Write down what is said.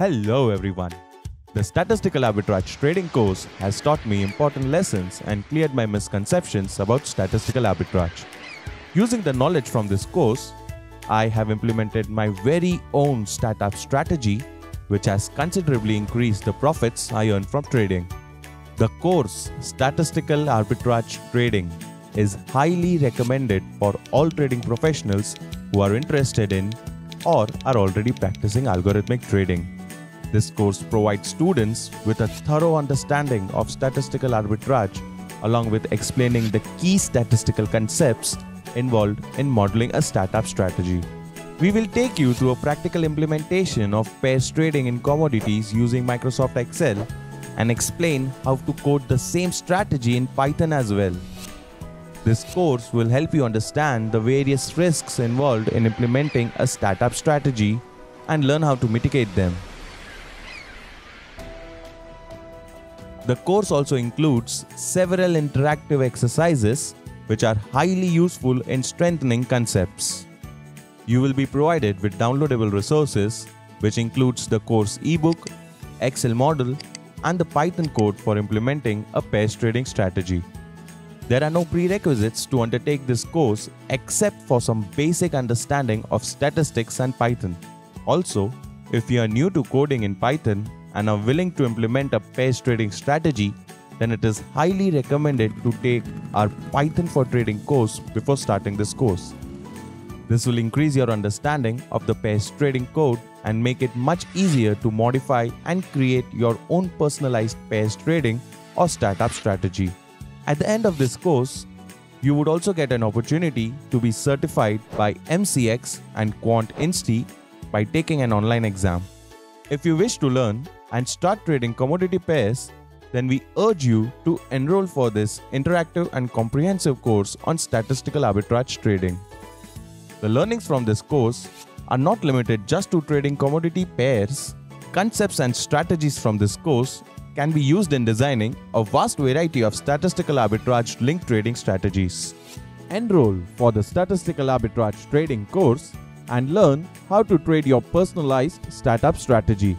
Hello everyone. The Statistical Arbitrage Trading course has taught me important lessons and cleared my misconceptions about statistical arbitrage. Using the knowledge from this course, I have implemented my very own stat arb strategy which has considerably increased the profits I earn from trading. The course Statistical Arbitrage Trading is highly recommended for all trading professionals who are interested in or are already practicing algorithmic trading. This course provides students with a thorough understanding of statistical arbitrage along with explaining the key statistical concepts involved in modeling a stat arb strategy. We will take you through a practical implementation of pairs trading in commodities using Microsoft Excel and explain how to code the same strategy in Python as well. This course will help you understand the various risks involved in implementing a stat arb strategy and learn how to mitigate them. The course also includes several interactive exercises which are highly useful in strengthening concepts. You will be provided with downloadable resources which includes the course ebook, Excel model and the Python code for implementing a pairs trading strategy. There are no prerequisites to undertake this course except for some basic understanding of statistics and Python. Also, if you are new to coding in Python and are willing to implement a pairs trading strategy, then it is highly recommended to take our Python for Trading course before starting this course. This will increase your understanding of the pairs trading code and make it much easier to modify and create your own personalized pairs trading or stat arb strategy. At the end of this course, you would also get an opportunity to be certified by MCX and QuantInsti by taking an online exam. If you wish to learn and start trading commodity pairs, then we urge you to enroll for this interactive and comprehensive course on statistical arbitrage trading. The learnings from this course are not limited just to trading commodity pairs. Concepts and strategies from this course can be used in designing a vast variety of statistical arbitrage link trading strategies. Enroll for the Statistical Arbitrage Trading course and learn how to trade your personalized stat arb strategy.